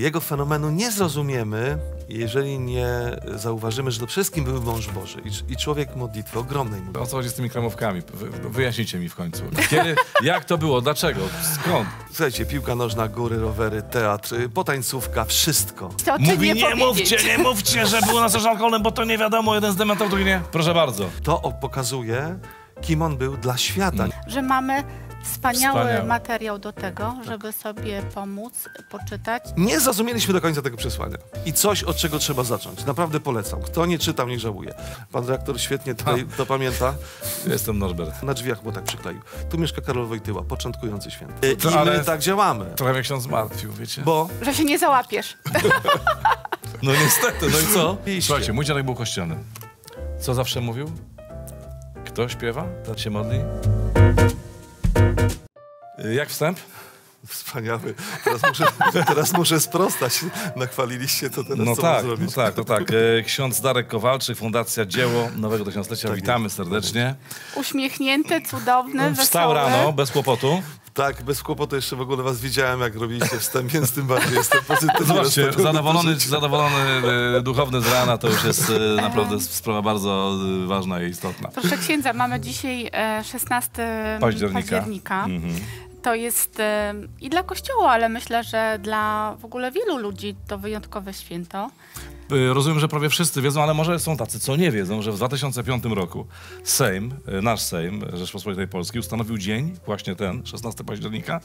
Jego fenomenu nie zrozumiemy, jeżeli nie zauważymy, że to wszystkim był mąż Boży i, i człowiek modlitwy, ogromnej modlitwy. O co chodzi z tymi kremówkami? Wy, wyjaśnijcie mi w końcu. Kiedy, jak to było? Dlaczego? Skąd? Słuchajcie, piłka nożna, góry, rowery, teatr, y, potańcówka, wszystko. To ty Mówi, nie, nie, mówcie, nie mówcie, że było na sosie alkoholem, bo to nie wiadomo, jeden zdementował, drugi nie. Proszę bardzo. To pokazuje, kim on był dla świata. Że mamy wspaniały, Wspaniały. materiał do tego, żeby sobie pomóc, poczytać. Nie zrozumieliśmy do końca tego przesłania. I coś, od czego trzeba zacząć. Naprawdę polecam. Kto nie czytał, niech żałuje. Pan redaktor świetnie tutaj to pamięta. Jestem Norbert. Na drzwiach mu tak przykleił. Tu mieszka Karol Wojtyła, początkujący święty. To I my ale- tak działamy. Trochę mnie ksiądz zmartwił, wiecie? Bo Że się nie załapiesz. No niestety, no i co? Iście. Słuchajcie, mój dziadek był kościelny. Co zawsze mówił? Kto śpiewa, ten się modli. Jak wstęp? Wspaniały. Teraz muszę, teraz muszę sprostać. Nachwaliliście to teraz, No co tak, no zrobić. tak, no tak. E, Ksiądz Darek Kowalczyk, Fundacja Dzieło Nowego Tysiąclecia. Tak Witamy jest. serdecznie. Uśmiechnięty, cudowny, Wstał wesoły. rano, bez kłopotu. Tak, bez kłopotu jeszcze w ogóle was widziałem, jak robiliście wstęp, więc tym bardziej jestem pozytywny. Zobaczcie, zadowolony, zadowolony e, duchowny z rana to już jest e, naprawdę sprawa bardzo ważna i istotna. Proszę księdza, mamy dzisiaj e, 16 Października. października. Mhm. To jest e, i dla Kościoła, ale myślę, że dla w ogóle wielu ludzi to wyjątkowe święto. Y, Rozumiem, że prawie wszyscy wiedzą, ale może są tacy, co nie wiedzą, że w 2005 roku Sejm, y, nasz Sejm Rzeczpospolitej Polskiej ustanowił dzień, właśnie ten, 16 października,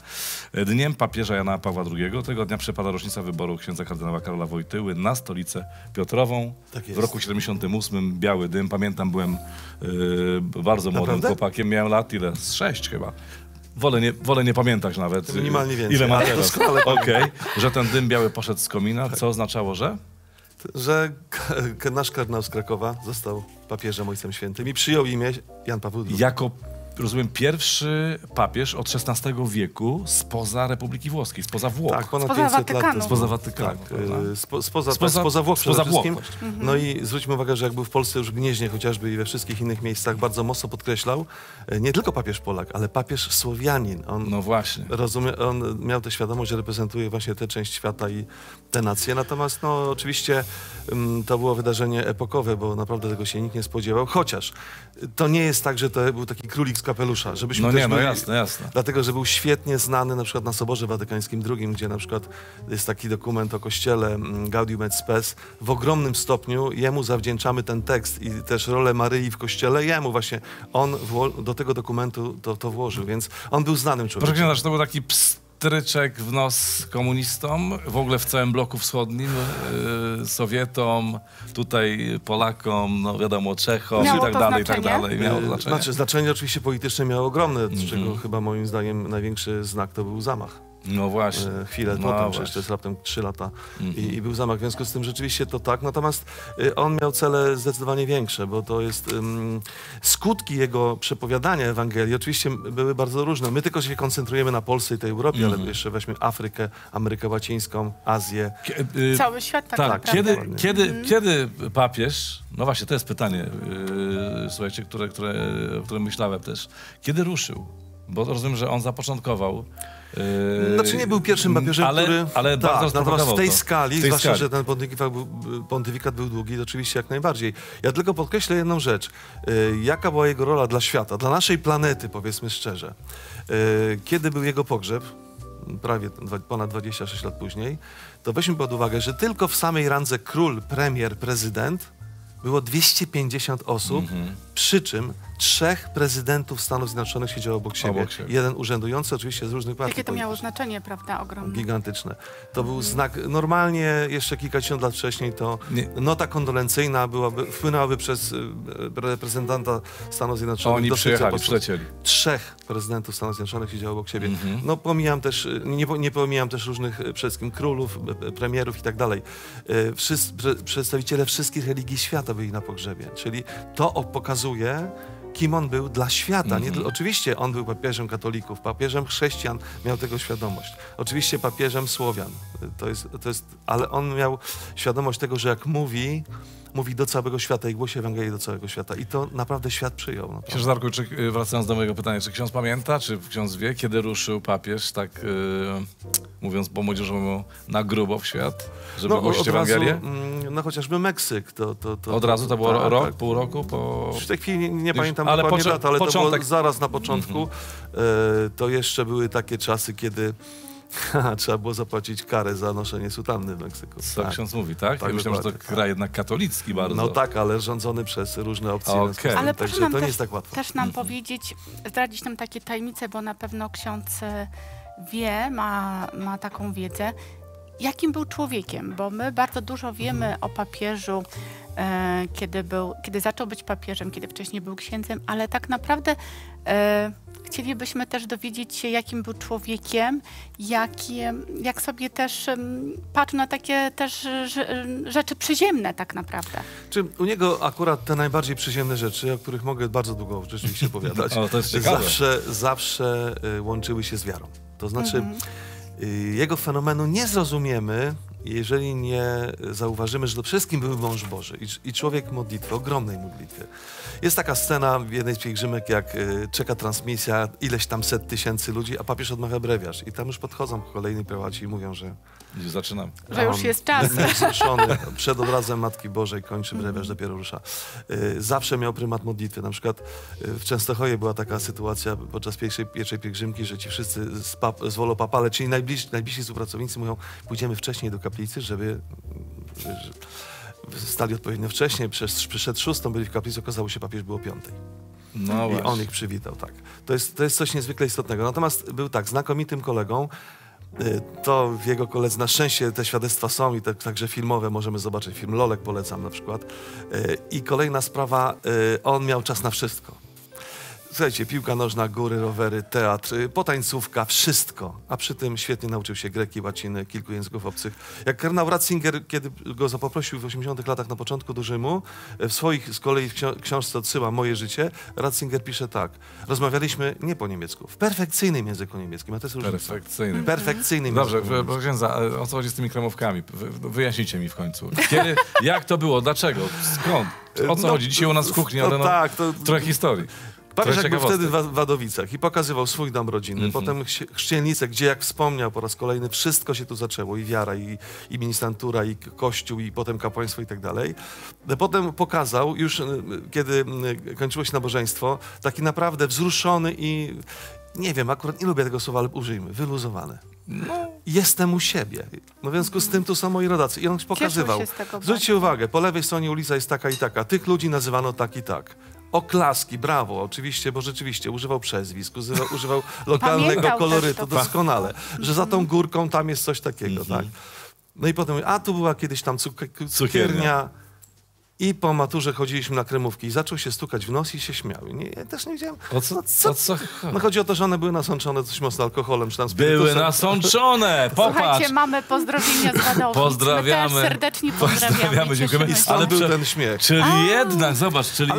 dniem papieża Jana Pawła II. Tego dnia przypada rocznica wyboru księdza kardynała Karola Wojtyły na stolicę Piotrową. Tak w roku 78 biały dym. Pamiętam, byłem y, bardzo młodym Naprawdę? chłopakiem, miałem lat ile? Z sześć chyba. Wolę nie, wolę nie pamiętać nawet. y, Minimalnie więcej, Ile ma ale teraz. Okej, że ten dym biały poszedł z komina, co oznaczało, że? Że nasz kardynał z Krakowa został papieżem Ojcem Świętym i przyjął imię Jan Paweł II. jako, rozumiem, pierwszy papież od XVI wieku spoza Republiki Włoskiej, spoza Włoch. Tak, ponad Spoza 500 Watykanu. lat. Spoza Watykanu, Tak, y, spo, spoza, Spoza- spoza, spoza Włoch przede spoza Włoch wszystkim. właśnie. No i zwróćmy uwagę, że jak był w Polsce już w Gnieźnie chociażby i we wszystkich innych miejscach bardzo mocno podkreślał, y, nie tylko papież Polak, ale papież Słowianin. On, No właśnie. rozumie, on miał tę świadomość, że reprezentuje właśnie tę część świata i tę nację. Natomiast no, oczywiście to było wydarzenie epokowe, bo naprawdę tego się nikt nie spodziewał. Chociaż to nie jest tak, że to był taki królik z kapelusza. Żebyśmy No nie, no byli- jasne, jasne. Dlatego, że był świetnie znany na przykład na Soborze Watykańskim II, gdzie na przykład jest taki dokument o kościele mm, Gaudium et Spes. W ogromnym stopniu jemu zawdzięczamy ten tekst i też rolę Maryi w kościele. Jemu właśnie on do tego dokumentu to, to włożył, więc on był znanym Proszę człowiekiem. księdza, czy to był taki pstryczek w nos komunistom, w ogóle w całym bloku wschodnim, yy, Sowietom, tutaj Polakom, no wiadomo, Czechom Miało i tak dalej, i tak znaczenie? dalej. Miało znaczenie. Znaczy, znaczenie oczywiście polityczne miało ogromne, z czego chyba moim zdaniem największy znak to był zamach. No właśnie. E, chwilę no potem, właśnie. przecież to jest raptem 3 lata Mhm. I, i był zamach. W związku z tym rzeczywiście to tak. Natomiast y, on miał cele zdecydowanie większe, bo to jest ym, skutki jego przepowiadania Ewangelii oczywiście były bardzo różne. My tylko się koncentrujemy na Polsce i tej Europie, Mhm. ale jeszcze weźmy Afrykę, Amerykę Łacińską, Azję. Y, Cały świat tak, Tak, naprawdę. kiedy, Dokładnie. kiedy, kiedy papież, no właśnie, to jest pytanie, yy, słuchajcie, które, które, o którym myślałem też. Kiedy ruszył? Bo rozumiem, że on zapoczątkował. Yy, Znaczy nie był pierwszym papieżem, ale, który... Ale tak, bardzo natomiast w tej skali, W tej zwłaszcza, skali. że ten pontyfikat był, pontyfikat był długi, oczywiście jak najbardziej. Ja tylko podkreślę jedną rzecz. Y, jaka była jego rola dla świata, dla naszej planety, powiedzmy szczerze. Y, kiedy był jego pogrzeb, prawie ponad 26 lat później, to weźmy pod uwagę, że tylko w samej randze król, premier, prezydent było 250 osób, Mhm. przy czym trzech prezydentów Stanów Zjednoczonych siedziało obok siebie. Obok siebie. Jeden urzędujący oczywiście z różnych partii Jakie to miało znaczenie, prawda, ogromne. Gigantyczne. To był znak. Normalnie jeszcze kilkadziesiąt lat wcześniej to Nie. nota kondolencyjna byłaby, wpłynęłaby przez y, reprezentanta Stanów Zjednoczonych. Oni do przyjechali, przylecieli. Trzech prezydentów Stanów Zjednoczonych siedziało obok siebie. Mhm. No pomijam też, y, nie, nie pomijam też różnych y, przede wszystkim królów, y, y, premierów i tak dalej. Y, Wszyscy, przedstawiciele wszystkich religii świata byli na pogrzebie. Czyli to pokazuje, kim on był dla świata. Nie, Mhm. oczywiście on był papieżem katolików, papieżem chrześcijan, miał tego świadomość. Oczywiście papieżem Słowian. To jest, to jest, ale on miał świadomość tego, że jak mówi, mówi do całego świata i głosi Ewangelię do całego świata. I to naprawdę świat przyjął. No. Ksiądz Darku, czy, y, wracając do mojego pytania, czy ksiądz pamięta, czy ksiądz wie, kiedy ruszył papież, tak y, mówiąc po młodzieżowemu, na grubo w świat, żeby głosić Ewangelię? mm, no chociażby Meksyk. To, to, to, Od razu to było tak, rok, tak. pół roku po... W tej chwili nie, nie Już- pamiętam ale dokładnie poczę- daty, ale to początek. Mhm. było zaraz na początku. E, to jeszcze były takie czasy, kiedy trzeba było zapłacić karę za noszenie sutanny w Meksyku. Co Tak. ksiądz mówi, tak? Tak, ja myślałem, że to kraj jednak katolicki bardzo. No tak, ale rządzony przez różne opcje. Tym, Ale proszę Także nam to nie też, jest tak łatwo. też nam powiedzieć, zdradzić nam takie tajemnice, bo na pewno ksiądz e, wie, ma, ma taką wiedzę, jakim był człowiekiem, bo my bardzo dużo wiemy o papieżu, e, kiedy, był, kiedy zaczął być papieżem, kiedy wcześniej był księdzem, ale tak naprawdę e, chcielibyśmy też dowiedzieć się, jakim był człowiekiem, jakie, jak sobie też patrzył na takie też rze- rzeczy przyziemne tak naprawdę. Czy u niego akurat te najbardziej przyziemne rzeczy, o których mogę bardzo długo rzeczywiście opowiadać, O, to jest ciekawe. zawsze, zawsze y, łączyły się z wiarą. To znaczy, Mhm. y, jego fenomenu nie zrozumiemy, jeżeli nie zauważymy, że to wszystkim był mąż Boży i, człowiek modlitwy, ogromnej modlitwy. Jest taka scena w jednej z pielgrzymek, jak y, czeka transmisja, ileś tam set tysięcy ludzi, a papież odmawia brewiarz. I tam już podchodzą kolejni prelaci i mówią, że Zaczynam. Że już jest czas. Przed obrazem Matki Bożej, kończy brewiarz, dopiero rusza. Y, Zawsze miał prymat modlitwy. Na przykład y, w Częstochowie była taka sytuacja podczas pierwszej, pierwszej pielgrzymki, że ci wszyscy z, pap, z Wolopapale, czyli najbliżsi, najbliżsi współpracownicy mówią, pójdziemy wcześniej do kaplicy, żeby że stali odpowiednio wcześniej, przez, przyszedł szóstą, byli w kaplicy, okazało się, papież było piątej. No I właśnie. on ich przywitał, tak. To jest, to jest coś niezwykle istotnego. Natomiast był tak, znakomitym kolegą. Y, To w jego koledze, na szczęście te świadectwa są i te, także filmowe, możemy zobaczyć. Film Lolek polecam na przykład. Y, I kolejna sprawa, y, on miał czas na wszystko. Słuchajcie, piłka nożna, góry, rowery, teatr, potańcówka, wszystko. A przy tym świetnie nauczył się greki, łaciny, kilku języków obcych. Jak kardynał Ratzinger, kiedy go zapoprosił w 80 latach na początku do Rzymu, w swoich z kolei w książce odsyła Moje życie, Ratzinger pisze tak. Rozmawialiśmy nie po niemiecku, w perfekcyjnym języku niemieckim, a to jest różnica. Perfekcyjny. Perfekcyjnym Dobrze, proszę księdza, ale o co chodzi z tymi kremówkami? Wy, wyjaśnijcie mi w końcu. Kiedy, jak to było? Dlaczego? Skąd? O co No, chodzi? Dzisiaj u nas w kuchni, no ale no, tak, to- trochę historii. Papież jak był wtedy w Wa- Wadowicach i pokazywał swój dom rodzinny, Mhm. potem chrzy- chrzcielnicę, gdzie jak wspomniał po raz kolejny, wszystko się tu zaczęło, i wiara, i, i ministrantura, i kościół, i potem kapłaństwo i tak dalej. Potem pokazał, już y, kiedy y, kończyło się nabożeństwo, taki naprawdę wzruszony i nie wiem, akurat nie lubię tego słowa, ale użyjmy, wyluzowany. No, Jestem u siebie. No w związku z tym tu są moi rodacy. I on pokazywał. Zwróćcie uwagę, po lewej stronie ulica jest taka i taka. Tych ludzi nazywano tak i tak. Oklaski, brawo, oczywiście, bo rzeczywiście używał przezwisk, używał, używał lokalnego Pamiętał kolorytu, to. doskonale, że za tą górką tam jest coś takiego, Mhm. tak. No i potem, mówi, a tu była kiedyś tam cuk- cukiernia. Cukiernia. I po maturze chodziliśmy na kremówki i zaczął się stukać w nos i się śmiał. I Nie, ja też nie wiedziałem, o co, no co? o co No chodzi o to, że one były nasączone dość mocno alkoholem, czy tam Były nasączone! Popatrz! Słuchajcie, mamy pozdrowienia z Wadowic. Pozdrawiamy. My też serdecznie pozdrawiamy. Pozdrawiamy, dziękujemy. się. Stąd Ale był ten śmiech. Czyli jednak, zobacz, czyli...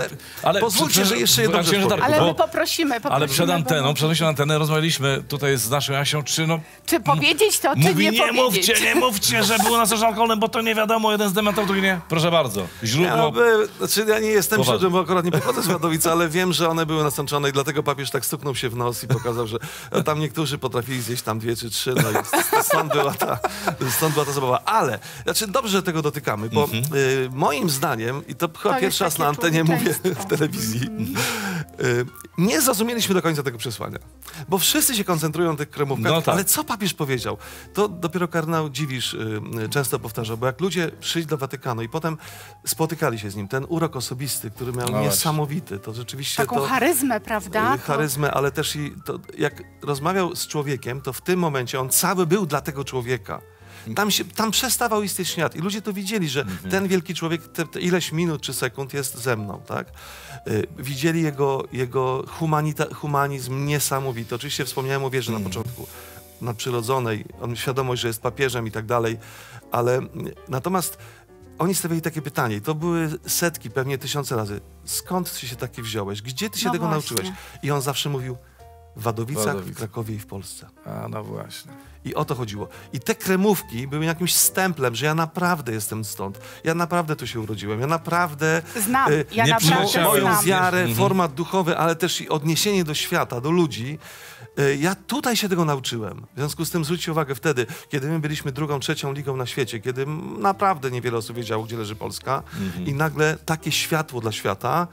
Ale pozwólcie, że jeszcze jedną rzecz powiem. Ale my poprosimy, poprosimy. Ale przed anteną, przed wejściem na antenę rozmawialiśmy tutaj z naszą Jasią, czy no... Czy powiedzieć to, czy Mówi, nie, nie, powiedzieć? mówcie, nie mówcie, że było nasączone alkoholem, bo to nie wiadomo, jeden zdementował, drugi nie. Proszę bardzo, Ja, źródło... by, znaczy ja nie jestem Poważnie. źródłem, bo akurat nie pochodzę z Wadowic, ale wiem, że one były nasączone i dlatego papież tak stuknął się w nos i pokazał, że tam niektórzy potrafili zjeść tam dwie czy trzy, no i stąd była ta, stąd była ta zabawa. Ale, znaczy dobrze, że tego dotykamy, bo Mhm. y, moim zdaniem, i to chyba To pierwszy raz na antenie mówię w telewizji, y, nie zrozumieliśmy do końca tego przesłania. Bo wszyscy się koncentrują na tych kremówkach, No tak. ale co papież powiedział? To dopiero kardynał Dziwisz y, często powtarzał, bo jak ludzie przyjść do Watykanu i potem spotykali się z nim, ten urok osobisty, który miał No niesamowity, to rzeczywiście Taką to... charyzmę, prawda? y, Charyzmę, ale też i to, jak rozmawiał z człowiekiem, to w tym momencie on cały był dla tego człowieka. Tam, się, tam przestawał istnieć świat i ludzie to widzieli, że Mhm. ten wielki człowiek te, te ileś minut czy sekund jest ze mną, tak? Y, widzieli jego, jego humanita, humanizm niesamowity. Oczywiście wspomniałem o wierze Mhm. na początku, nadprzyrodzonej, on świadomość, że jest papieżem i tak dalej, ale mm, natomiast oni stawiali takie pytanie i to były setki, pewnie tysiące razy. Skąd ty się takie wziąłeś? Gdzie ty się No tego właśnie. nauczyłeś? I on zawsze mówił, w Wadowicach, w Wadowice. Krakowie i w Polsce. A, no właśnie. I o to chodziło. I te kremówki były jakimś stemplem, że ja naprawdę jestem stąd. Ja naprawdę tu się urodziłem. Ja naprawdę... Znam, y, ja naprawdę moją znam. wiarę, Mhm. format duchowy, ale też i odniesienie do świata, do ludzi. Y, Ja tutaj się tego nauczyłem. W związku z tym zwróćcie uwagę wtedy, kiedy my byliśmy drugą, trzecią ligą na świecie, kiedy naprawdę niewiele osób wiedziało, gdzie leży Polska i nagle takie światło dla świata,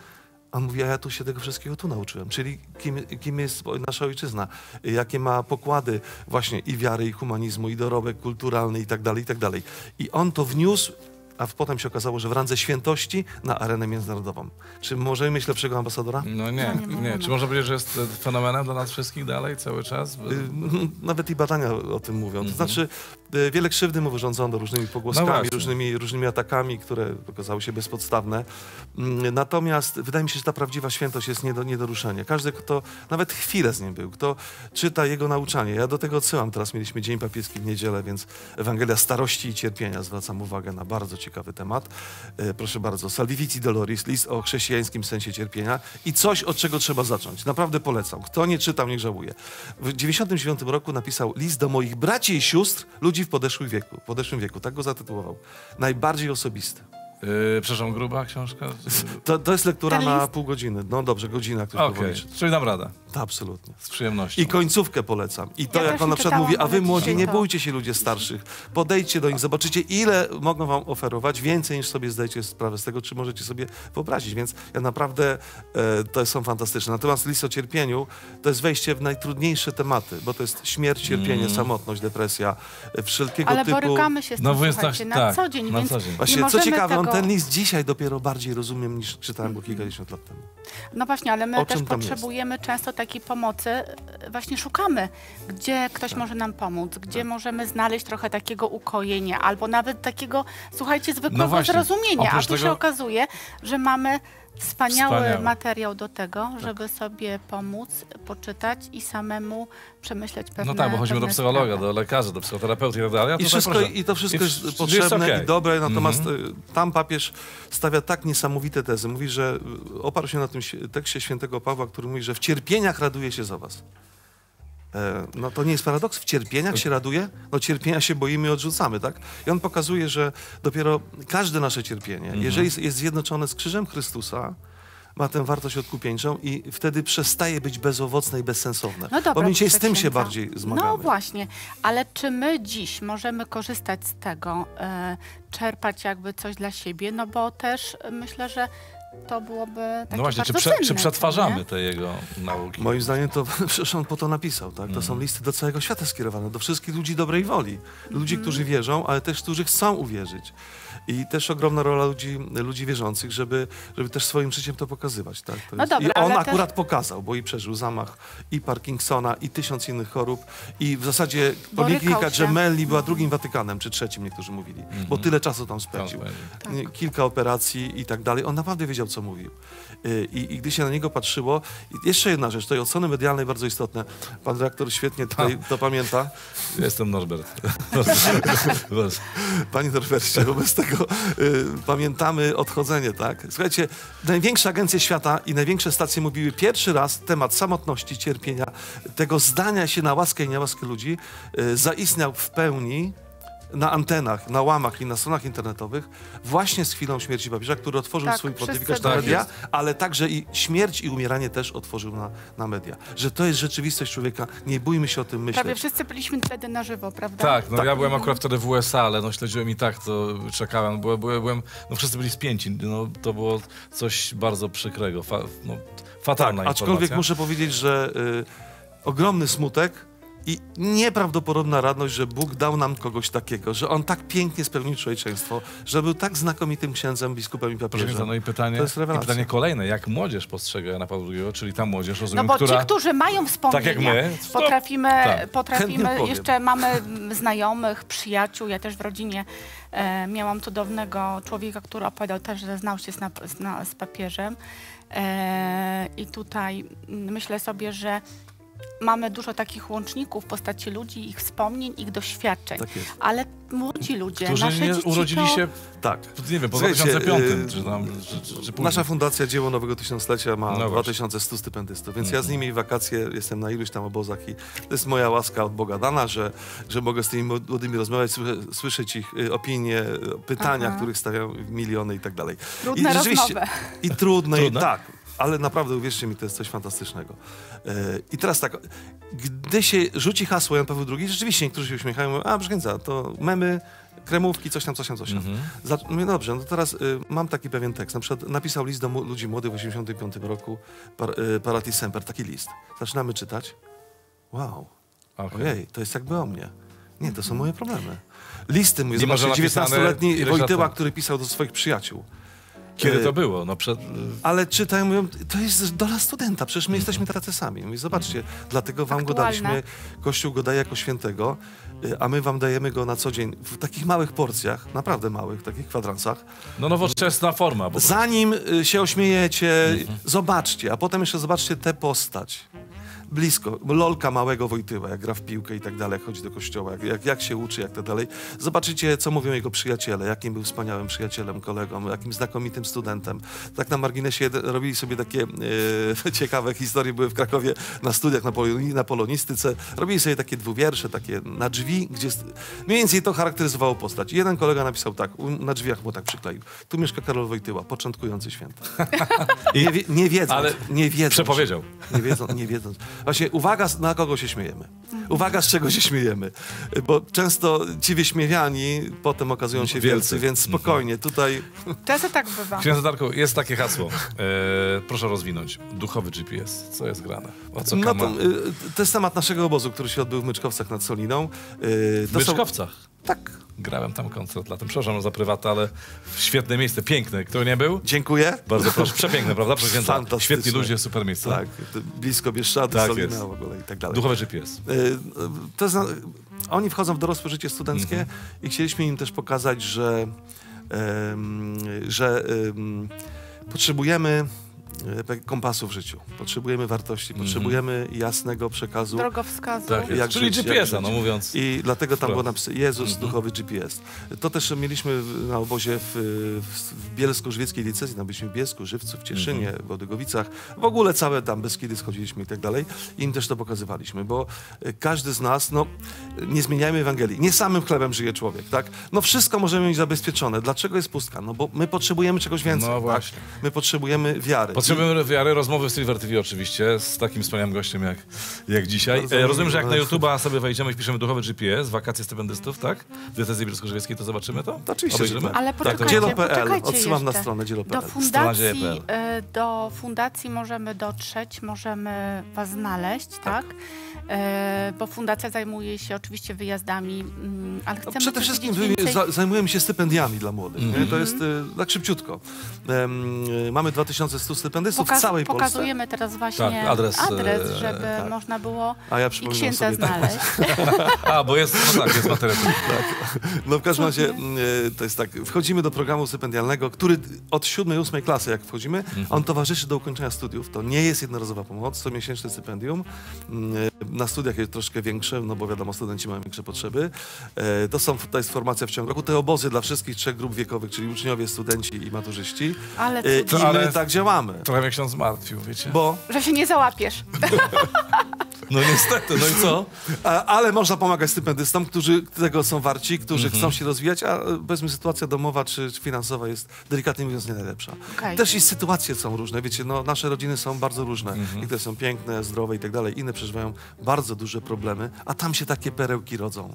a on mówi, a ja tu się tego wszystkiego tu nauczyłem. Czyli kim, kim jest nasza ojczyzna, jakie ma pokłady właśnie i wiary, i humanizmu, i dorobek kulturalny i tak dalej, i tak dalej. I on to wniósł, a potem się okazało, że w randze świętości na arenę międzynarodową. Czy możemy mieć lepszego ambasadora? No nie, No nie nie. możemy. Czy można powiedzieć, że jest fenomenem dla nas wszystkich dalej cały czas? Y, Nawet i badania o tym mówią. To znaczy, y, wiele krzywdy mu wyrządzono różnymi No pogłoskami, właśnie. różnymi, różnymi atakami, które okazały się bezpodstawne. Mm, Natomiast wydaje mi się, że ta prawdziwa świętość jest nie do, nie do ruszenia. Każdy, kto nawet chwilę z nim był, kto czyta jego nauczanie. Ja do tego odsyłam. Teraz mieliśmy Dzień Papieski w niedzielę, więc Ewangelia Starości i Cierpienia. Zwracam uwagę na bardzo ciekawy temat. E, Proszę bardzo. Salvifici Doloris, list o chrześcijańskim sensie cierpienia i coś, od czego trzeba zacząć. Naprawdę polecam. Kto nie czytał, niech żałuje. W 99 roku napisał list do moich braci i sióstr, ludzi w podeszłym wieku. Podeszłym wieku, tak go zatytułował. Najbardziej osobisty. Yy, przepraszam, gruba książka? To, to jest lektura Ten na list- pół godziny. No dobrze, godzina, ktoś czyta. czyli dam radę. Absolutnie. Z przyjemnością. I końcówkę polecam. I to, Ja jak on na przykład mówi, a wy ale młodzi, nie to- bójcie się ludzie starszych. Podejdźcie do nich, zobaczycie, ile mogą wam oferować, więcej niż sobie zdajecie sprawę z tego, czy możecie sobie wyobrazić. Więc ja naprawdę, e, to są fantastyczne. Natomiast list o cierpieniu to jest wejście w najtrudniejsze tematy, bo to jest śmierć, cierpienie, Mm. samotność, depresja, e, wszelkiego Ale typu... borykamy się z tym, słuchajcie, tak- na tak, co dzień, na więc co dzień. Właśnie, nie co ciekawe, on tego... ten list dzisiaj dopiero bardziej rozumiem, niż czytałem go kilkadziesiąt lat temu. No właśnie, ale my też tam jest? potrzebujemy często takiej pomocy. e, Właśnie szukamy, gdzie ktoś Tak. może nam pomóc, gdzie możemy znaleźć trochę takiego ukojenia, albo nawet takiego, słuchajcie, zwykłego No zrozumienia. A oprócz tu się tego- okazuje, że mamy wspaniały, Wspaniały. materiał do tego, Tak. żeby sobie pomóc, poczytać i samemu przemyśleć pewne No tak, bo chodzimy do psychologa, sprawy. do lekarza, do psychoterapeuty i tak dalej. I wszystko, proszę. I to wszystko I jest potrzebne okej. i dobre, natomiast Mhm. y, tam papież stawia tak niesamowite tezy. Mówi, że y, oparł się na tym tekście świętego Pawła, który mówi, że w cierpieniach raduje się za was. E, No to nie jest paradoks? W cierpieniach się raduje? No cierpienia się boimy i odrzucamy, tak? I on pokazuje, że dopiero każde nasze cierpienie, Mhm. jeżeli jest- zjednoczone z krzyżem Chrystusa, ma tę wartość odkupieńczą i wtedy przestaje być bezowocne i bezsensowne. No dobra, Bo my dzisiaj z tym się bardziej zmagamy. No właśnie, ale czy my dziś możemy korzystać z tego, e, czerpać jakby coś dla siebie? No bo też myślę, że to byłoby takie No właśnie, czy, prze, cenne, czy przetwarzamy nie? te jego nauki? Moim zdaniem to przecież on po to napisał, tak? To Mhm. są listy do całego świata skierowane, do wszystkich ludzi dobrej woli. Ludzi, Mhm. którzy wierzą, ale też którzy chcą uwierzyć. I też ogromna rola ludzi, ludzi wierzących, żeby, żeby też swoim życiem to pokazywać, tak? To No dobra, I on akurat pokazał, bo i przeżył zamach i Parkinsona, i tysiąc innych chorób. I w zasadzie Poliklinika. Gemelli była drugim Watykanem, czy trzecim niektórzy mówili, bo tyle czasu tam spędził. Tak. Kilka operacji i tak dalej. On naprawdę wiedział, co mówił. Y, I, I gdy się na niego patrzyło... Jeszcze jedna rzecz, to oceny medialnej bardzo istotne. Pan dyrektor świetnie tutaj to pamięta. Jestem Norbert. Panie Norbercie, wobec tego y, pamiętamy odchodzenie, tak? Słuchajcie, największe agencje świata i największe stacje mówiły pierwszy raz temat samotności, cierpienia, tego zdania się na łaskę i niełaskę ludzi y, zaistniał w pełni na antenach, na łamach i na stronach internetowych właśnie z chwilą śmierci papieża, który otworzył Tak, swój pontyfikat na tak media, jest. ale także i śmierć i umieranie też otworzył na, na media. Że to jest rzeczywistość człowieka, nie bójmy się o tym myśleć. Prawie wszyscy byliśmy wtedy na żywo, prawda? Tak, no Tak. ja byłem akurat wtedy w USA, ale no śledziłem i tak, to czekałem, byłem, byłem, byłem no wszyscy byli spięci, no to było coś bardzo przykrego, fa, no, fatalna Tak, aczkolwiek informacja. muszę powiedzieć, że y, ogromny smutek i nieprawdopodobna radość, że Bóg dał nam kogoś takiego, że On tak pięknie spełnił człowieczeństwo, że był tak znakomitym księdzem, biskupem i papieżem. no i pytanie, To jest i pytanie kolejne, jak młodzież postrzega Jana Pawła II, czyli ta młodzież, No rozumiem, bo która... ci, którzy mają wspomnienia, Tak jak my, potrafimy, tak. Potrafimy jeszcze mamy znajomych, przyjaciół, ja też w rodzinie e, miałam cudownego człowieka, który opowiadał też, że znał się z, na, z, na, z papieżem. E, i tutaj mm, myślę sobie, że mamy dużo takich łączników w postaci ludzi, ich wspomnień, ich doświadczeń. Tak jest. Ale młodzi ludzie, Którzy nasze nie dzieci urodzili to... się, Tak. nie wiem, po Słuchajcie, 2005, y, czy tam, czy, czy. Nasza fundacja Dzieło Nowego Tysiąclecia ma No właśnie. 2100 stypendystów, więc ja z nimi w wakacje jestem na iluś tam obozach i to jest moja łaska od Boga dana, że, że mogę z tymi młodymi rozmawiać, słyszeć ich y, opinie, pytania, Aha. których stawiają miliony i tak dalej. Trudne I rzeczywiście- rozmowy. I trudne, Trudne? i tak. Ale naprawdę, uwierzcie mi, to jest coś fantastycznego. E, I teraz tak, gdy się rzuci hasło Jan Paweł II, rzeczywiście niektórzy się uśmiechają, mówią, a księdza, to memy, kremówki, coś tam, coś tam, coś tam. Mhm. Za, mówię, dobrze, no teraz y, mam taki pewien tekst. Na przykład napisał list do ludzi młodych w 85 roku, par, y, Paratis Semper, taki list. Zaczynamy czytać. Wow, Okej. ojej, to jest jakby o mnie. Nie, to są moje problemy. Listy mój, zobaczcie, napisane 19-letni ileś lat Wojtyła, który pisał do swoich przyjaciół. Kiedy to było? No przed... ale czytają, mówią, to jest dola studenta, przecież my jesteśmy tacy sami. Mówi, zobaczcie, dlatego wam go Aktualne. daliśmy, Kościół go daje jako świętego, y, a my wam dajemy go na co dzień w takich małych porcjach, naprawdę małych, takich kwadransach. No nowoczesna forma. Bo... Zanim y, się ośmiejecie, zobaczcie, a potem jeszcze zobaczcie tę postać. Blisko, lolka małego Wojtyła, jak gra w piłkę i tak dalej, chodzi do kościoła, jak, jak, jak się uczy, jak tak dalej. Zobaczycie, co mówią jego przyjaciele, jakim był wspaniałym przyjacielem, kolegą, jakim znakomitym studentem. Tak na marginesie robili sobie takie e, ciekawe historie, były w Krakowie na studiach na, na polonistyce. Robili sobie takie dwuwiersze, takie na drzwi, gdzie mniej więcej to charakteryzowało postać. Jeden kolega napisał tak, na drzwiach mu tak przykleił. Tu mieszka Karol Wojtyła, początkujący święta. Nie, wie, nie wiedząc, Ale nie wiedząc. przepowiedział. Nie wiedząc, nie wiedząc. Właśnie uwaga, na kogo się śmiejemy. Uwaga, z czego się śmiejemy. Bo często ci wyśmiewiani potem okazują się wielcy, Wielcy. więc spokojnie, tutaj Często tak bywa. Księdza Darku, jest takie hasło. E, proszę rozwinąć. Duchowy GPS. Co jest grane? O co no to, y, to jest temat naszego obozu, który się odbył w Myczkowcach nad Soliną. Y, W to są- Myszkowcach. Tak, Grałem tam koncert latem. Przepraszam za prywatę, ale świetne miejsce, piękne. Kto nie był? dziękuję. Bardzo proszę. Przepiękne, prawda? Księdza. Fantastyczne. Świetni ludzie, super miejsce. Tak, blisko Bieszczady, Tak Solina w ogóle i tak dalej. Duchowy GPS. Y, To jest, oni wchodzą w dorosłe życie studenckie Mhm. i chcieliśmy im też pokazać, że, em, że em, potrzebujemy kompasu w życiu, potrzebujemy wartości, Mhm. potrzebujemy jasnego przekazu. Drogowskazu. Tak jest. Jak Czyli żyć, jak GPS-a, no mówiąc. I dlatego tam Wprost. było napisane Jezus, Mhm. duchowy GPS. To też mieliśmy na obozie w, w, w Bielsko-Żywieckiej Diecezji, tam byliśmy w Biesku, Żywcu, w Cieszynie, Mhm. w Łodygowicach. W ogóle całe tam Beskidy schodziliśmy i tak dalej. I im też to pokazywaliśmy, bo e, każdy z nas, no, nie zmieniajmy Ewangelii. Nie samym chlebem żyje człowiek, tak? No wszystko możemy mieć zabezpieczone. Dlaczego jest pustka? No bo my potrzebujemy czegoś więcej, No tak? właśnie. My potrzebujemy wiary. Potrzebujemy wiary, rozmowy w Silver TV oczywiście, z takim wspaniałym gościem jak, jak dzisiaj. E, rozumiem, że jak na. YouTube'a sobie wejdziemy i wpiszemy duchowy GPS, wakacje stypendystów, tak? W diecezji bielsko-żywieckiej, to zobaczymy to? To oczywiście, Obejrzymy? tak. Ale Tak, poczekajcie, dzielo.pl. poczekajcie Odsyłam na stronę Do dzielo.pl. fundacji, Strona y, do fundacji możemy dotrzeć, możemy was znaleźć, tak? E, bo fundacja zajmuje się oczywiście wyjazdami, mm, ale No, chcemy przede wszystkim więcej. za, zajmujemy się stypendiami dla młodych. Mhm. Nie? To jest y, tak szybciutko. Y, mamy 2100 stypendystów Pokaz- w całej Polsce. pokazujemy teraz właśnie Tak, adres, adres e, żeby tak. można było A ja i księdza sobie... tak. znaleźć. A, bo jest, no tak, jest materiał. No w każdym razie Cudnie. y, to jest tak, wchodzimy do programu stypendialnego, który od 7-8 klasy jak wchodzimy, Mhm. on towarzyszy do ukończenia studiów. To nie jest jednorazowa pomoc, to miesięczne stypendium. Na studiach jest troszkę większe, no bo wiadomo, studenci mają większe potrzeby. Y, To, są, to jest formacja w ciągu roku. Te obozy dla wszystkich trzech grup wiekowych, czyli uczniowie, studenci i maturzyści. Ale cudnie, I my ale- tak działamy. Trochę mnie ksiądz zmartwił, wiecie? Bo że się nie załapiesz. No niestety, no i co? Ale można pomagać stypendystom, którzy tego są warci, którzy Mhm. chcą się rozwijać, a e, powiedzmy sytuacja domowa czy finansowa jest delikatnie mówiąc nie najlepsza. Okej. Też i sytuacje są różne, wiecie, no, nasze rodziny są bardzo różne. Mhm. Niektóre są piękne, zdrowe i tak dalej, inne przeżywają bardzo duże problemy, a tam się takie perełki rodzą.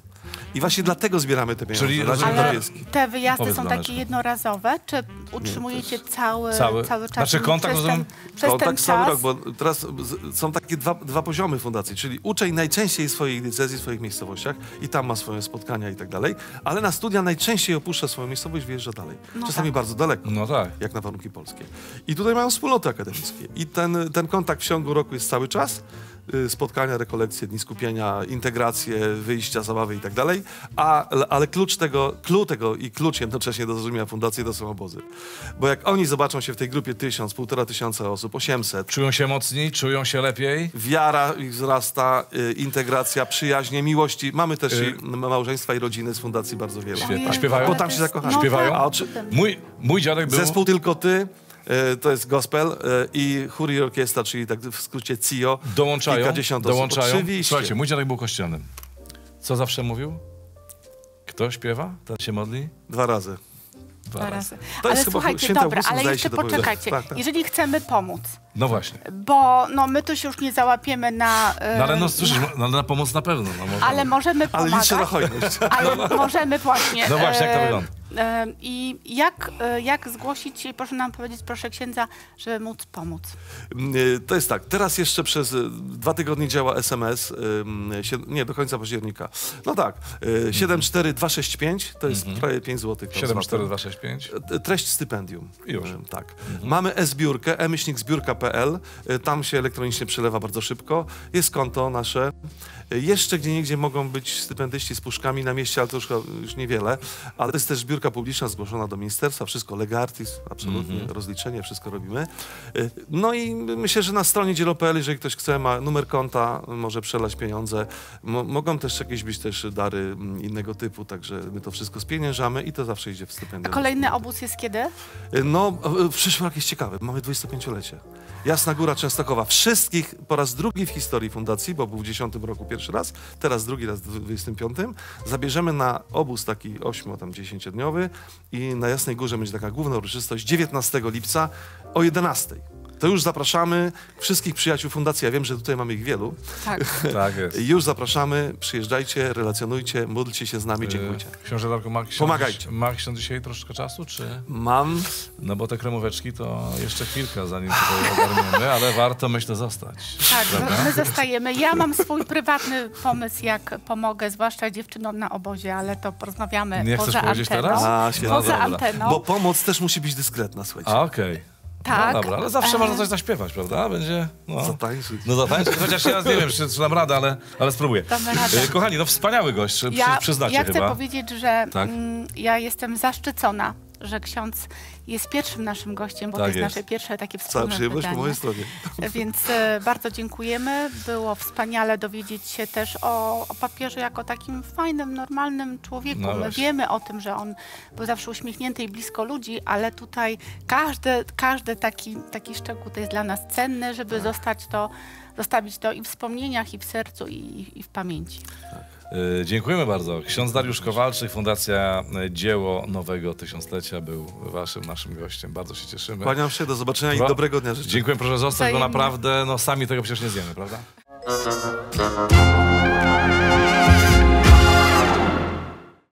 I właśnie dlatego zbieramy te pieniądze. Czyli Ale te wyjazdy Powiedz, są takie jednorazowe, czy utrzymujecie cały, Cały- cały, czas? znaczy kontakt, przez ten, rozumiem, przez ten Kontakt czas? cały rok, bo teraz są takie dwa, dwa poziomy fundacji, czyli uczeń najczęściej decyzji, w swoich miejscowościach i tam ma swoje spotkania i tak dalej, ale na studia najczęściej opuszcza swoją miejscowość, wyjeżdża dalej. No Czasami tak. bardzo daleko. No tak. jak na warunki polskie. I tutaj mają wspólnoty akademickie. I ten, ten kontakt w ciągu roku jest cały czas. Y, spotkania, rekolekcje, dni skupienia, integracje, wyjścia, zabawy i tak dalej, a, ale klucz tego, clue tego i klucz jednocześnie do zrozumienia fundacji to są obozy. Bo jak oni zobaczą się w tej grupie tysiąc, półtora tysiąca osób, 800, Czują się mocniej, czują się lepiej. wiara ich wzrasta, y, integracja, przyjaźnie, miłości. Mamy też Y- i małżeństwa i rodziny z fundacji bardzo wiele. Świetnie. Ojej, śpiewają? Bo tam się zakochali. Śpiewają? A Mój, mój dziadek był... Zespół Tylko Ty, to jest gospel y, i chór i orkiestra, czyli tak w skrócie CIO. Dołączają, Kilkadziesiąt osób. dołączają. Oczywiście. Słuchajcie, mój dziadek był kościelnym. Co zawsze mówił? Kto śpiewa, ten się modli? Dwa razy. Dwa razy. To Ale jest chyba słuchajcie, dobra, ale jeszcze poczekajcie. Tak, tak. Jeżeli chcemy pomóc, No właśnie. bo no, my tu się już nie załapiemy na... e, No ale no słyszysz, no, na pomoc na pewno. No, możemy. ale możemy Ale pomagać. liczę na hojność. Ale możemy właśnie. No właśnie, jak to e, wygląda? E, I jak, e, jak zgłosić się, proszę nam powiedzieć, proszę księdza, żeby móc pomóc. Y, To jest tak, teraz jeszcze przez y, dwa tygodnie działa SMS, nie, do końca października. No tak, y, 74265 to jest prawie 5 zł. 74265. Treść stypendium. Już. Tak. Mamy e-zbiórkę, e-zbiórka.pl, tam się elektronicznie przelewa bardzo szybko. Jest konto nasze. Jeszcze gdzie niegdzie mogą być stypendyści z puszkami na mieście, ale to już, już niewiele. Ale to jest też zbiórka publiczna zgłoszona do ministerstwa, wszystko legartis, absolutnie, rozliczenie, wszystko robimy. Y, No i myślę, że na stronie dzielo.pl, jeżeli ktoś chce, ma numer konta, może przelać pieniądze. Mo- mogą też jakieś być też dary mm, innego typu, także my to wszystko spieniężamy i to zawsze idzie w A stypendium. kolejny obóz jest kiedy? No, e, przyszły rok jest ciekawy. Mamy 25-lecie. Jasna Góra Częstochowa. Wszystkich po raz drugi w historii fundacji, bo był w 10 roku pierwszy raz, teraz drugi raz w 25. Zabierzemy na obóz taki 8 tam 10 dniowy i na Jasnej Górze będzie taka główna uroczystość 19 lipca o 11. To już zapraszamy wszystkich przyjaciół fundacji. Ja wiem, że tutaj mamy ich wielu. Tak. Tak jest. Już zapraszamy, przyjeżdżajcie, relacjonujcie, módlcie się z nami, dziękujcie. Y, Książę Darku, ma ksiądz, Pomagajcie. ma ksiądz dzisiaj troszkę czasu, czy... Mam No bo te kremóweczki to jeszcze chwilkę, zanim tutaj ogarniemy, ale warto, myślę, zostać. Tak, Prawda? my, my zostajemy. Ja mam swój prywatny pomysł, jak pomogę, zwłaszcza dziewczynom na obozie, ale to porozmawiamy Nie chcesz poza powiedzieć anteną. teraz? A, poza No anteną. Bo pomoc też musi być dyskretna, słuchajcie. A, okej. Tak. No dobra, ale zawsze E, można coś zaśpiewać, prawda? Będzie... No. Zatańczyć. No zatańczyć, chociaż ja nie wiem, czy, czy dam radę, ale, ale spróbuję. Damy radę. E, Kochani, no wspaniały gość, przy, Ja, przyznacie ja chcę chyba. powiedzieć, że Tak. mm, ja jestem zaszczycona, że ksiądz jest pierwszym naszym gościem, bo Tak to jest, jest. nasze pierwsze takie Cała wspólne przyjemność po wydanie. mojej stronie. Więc e, bardzo dziękujemy. Było wspaniale dowiedzieć się też o, o papieżu jako takim fajnym, normalnym człowieku. No My wiemy o tym, że on był zawsze uśmiechnięty i blisko ludzi, ale tutaj każdy, każdy taki, taki szczegół to jest dla nas cenny, żeby Tak. zostać to, zostawić to i w wspomnieniach, i w sercu, i, i w pamięci. E, Dziękujemy bardzo. Ksiądz Dariusz Kowalczyk, Fundacja Dzieło Nowego Tysiąclecia był waszym, naszym gościem. Bardzo się cieszymy. Kłaniam się, do zobaczenia Pro- i dobrego dnia życzę. Dziękuję, proszę zostać, bo naprawdę no, sami tego przecież nie zjemy, prawda?